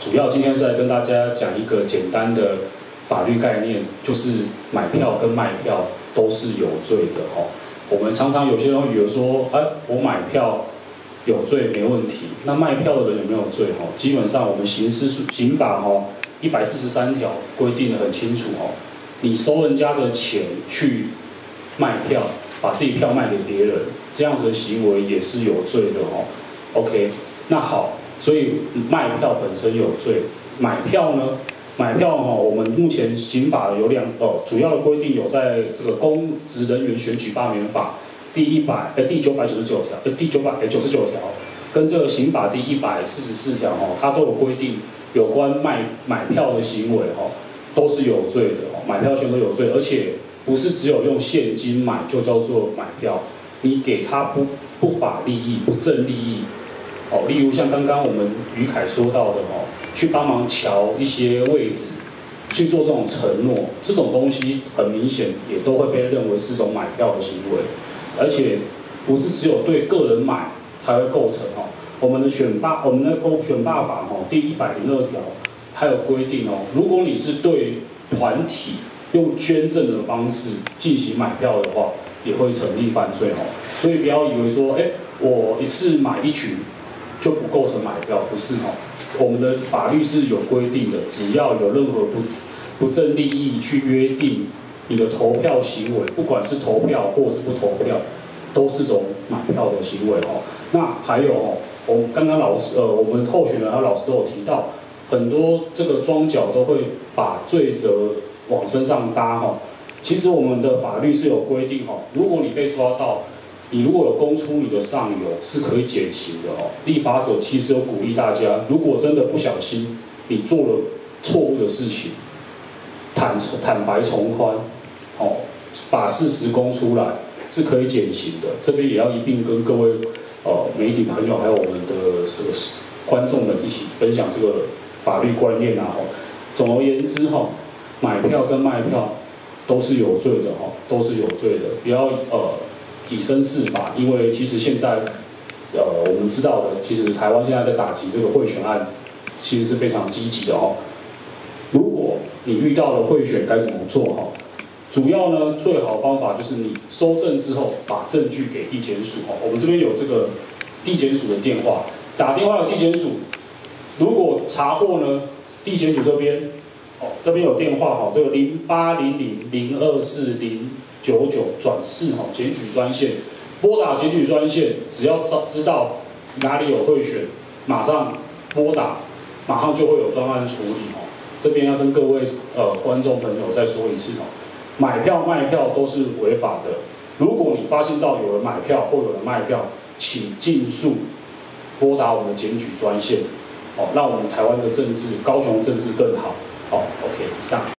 主要今天是来跟大家讲一个简单的法律概念，就是买票跟卖票都是有罪的哦。我们常常有些人会以为说，哎，我买票有罪没问题，那卖票的人有没有罪？哦，基本上我们刑事刑法哦一百四十三条规定的很清楚哦，你收人家的钱去卖票，把自己票卖给别人，这样子的行为也是有罪的哦。OK，那好。所以卖票本身有罪，买票呢？买票哈，我们目前刑法有两哦，主要的规定有在这个公职人员选举罢免法第一百呃第九百九十九条呃第九百九十九条，跟这个刑法第一百四十四条哦，它都有规定有关卖买票的行为哈，都是有罪的哦，买票全都有罪，而且不是只有用现金买就叫做买票，你给他不不法利益不正利益。哦，例如像刚刚我们于凯说到的哦，去帮忙瞧一些位置，去做这种承诺，这种东西很明显也都会被认为是一种买票的行为，而且不是只有对个人买才会构成哦。我们的选罢，我们的公选罢法哦，第一百零二条还有规定哦，如果你是对团体用捐赠的方式进行买票的话，也会成立犯罪哦。所以不要以为说，哎，我一次买一群。就不构成买票，不是哦。我们的法律是有规定的，只要有任何不不正利益去约定你的投票行为，不管是投票或是不投票，都是种买票的行为哦。那还有哦，我刚刚老师呃，我们候选人和老师都有提到，很多这个庄脚都会把罪责往身上搭哈。其实我们的法律是有规定哈，如果你被抓到。你如果有供出你的上游，是可以减刑的哦。立法者其实有鼓励大家，如果真的不小心你做了错误的事情，坦坦白从宽，哦，把事实供出来是可以减刑的。这边也要一并跟各位呃媒体朋友还有我们的这个观众们一起分享这个法律观念啊。总而言之哈，买票跟卖票都是有罪的哈，都是有罪的，不要呃。以身试法，因为其实现在，呃，我们知道的，其实台湾现在在打击这个贿选案，其实是非常积极的哦。如果你遇到了贿选，该怎么做哈？主要呢，最好方法就是你收证之后，把证据给地检署哦。我们这边有这个地检署的电话，打电话给地检署。如果查获呢，地检署这边，哦，这边有电话哈，这个零八零零零二四零。九九转四哈检举专线，拨打检举专线，只要知知道哪里有贿选，马上拨打，马上就会有专案处理哦。这边要跟各位呃观众朋友再说一次哦，买票卖票都是违法的。如果你发现到有人买票或有人卖票，请尽速拨打我们的检举专线，哦，让我们台湾的政治高雄政治更好。好，OK，以上。